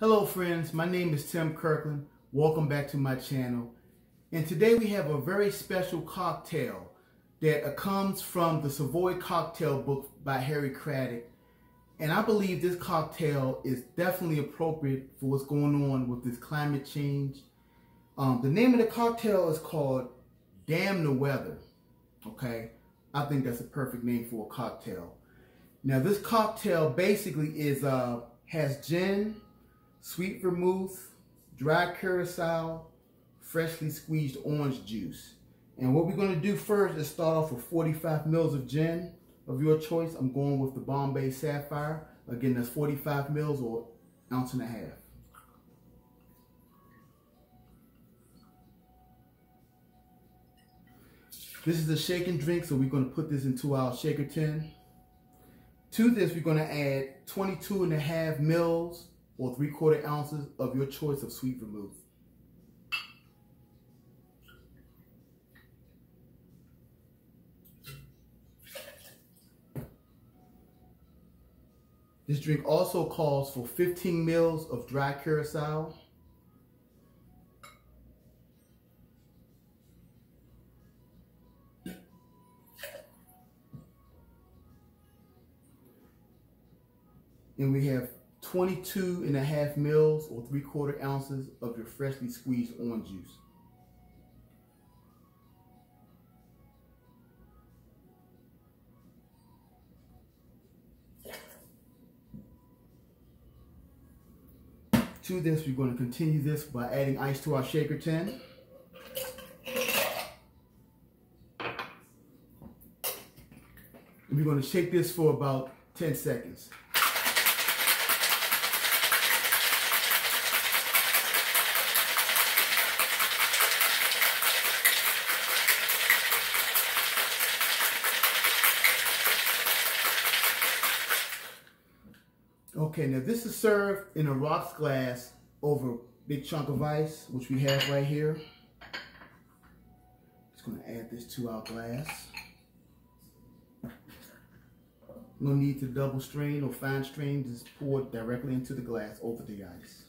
Hello friends, my name is Tim Kirkland. Welcome back to my channel. And today we have a very special cocktail that comes from the Savoy Cocktail book by Harry Craddock. And I believe this cocktail is definitely appropriate for what's going on with this climate change. Um, the name of the cocktail is called Damn the Weather. Okay, I think that's a perfect name for a cocktail. Now this cocktail basically is uh, has gin, sweet vermouth, dry curacao, freshly squeezed orange juice. And what we're going to do first is start off with 45 mils of gin of your choice. I'm going with the Bombay Sapphire. Again, that's 45 mils or ounce and a half. This is a shaken drink, so we're going to put this into our shaker tin. To this, we're going to add 22 and a half mils or three quarter ounces of your choice of sweet vermouth. This drink also calls for 15 mils of dry curacao. And we have 22 and a half mils or three quarter ounces of your freshly squeezed orange juice. To this, we're going to continue this by adding ice to our shaker tin. And we're going to shake this for about 10 seconds. Okay, now this is served in a rocks glass over a big chunk of ice, which we have right here. Just gonna add this to our glass. No need to double strain or fine strain, just pour it directly into the glass over the ice.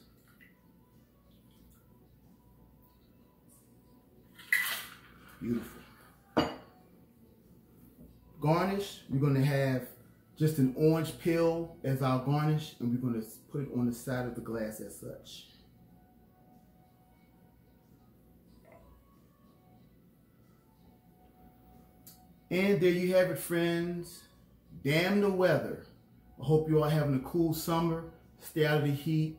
Beautiful. Garnish, we're gonna have just an orange peel as our garnish and we're going to put it on the side of the glass as such. And there you have it friends. Damn the weather. I hope you all having a cool summer. Stay out of the heat.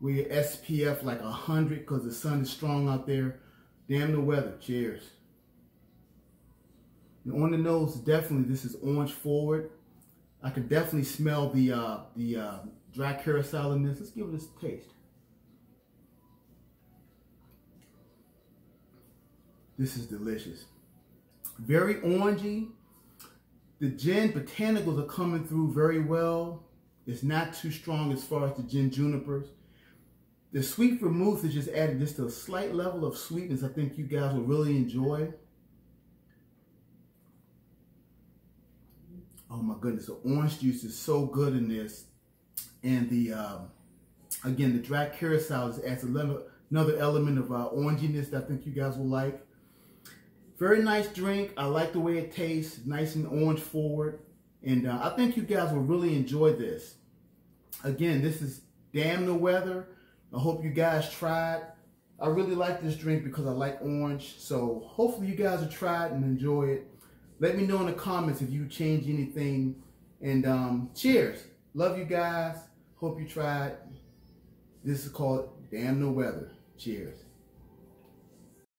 Wear your SPF like 100 because the sun is strong out there. Damn the weather. Cheers. And on the nose, definitely this is orange forward. I can definitely smell the uh, the uh, dry curacao in this. Let's give it a taste. This is delicious. Very orangey. The gin botanicals are coming through very well. It's not too strong as far as the gin junipers. The sweet vermouth is just added just a slight level of sweetness I think you guys will really enjoy. Oh my goodness, the orange juice is so good in this. And the, um, again, the dry curacao adds another element of uh, oranginess that I think you guys will like. Very nice drink. I like the way it tastes. Nice and orange forward. And uh, I think you guys will really enjoy this. Again, this is Damn the Weather. I hope you guys tried. I really like this drink because I like orange. So hopefully you guys will try it and enjoy it. Let me know in the comments if you change anything. And um, cheers. Love you guys. Hope you tried. This is called Damn No Weather. Cheers.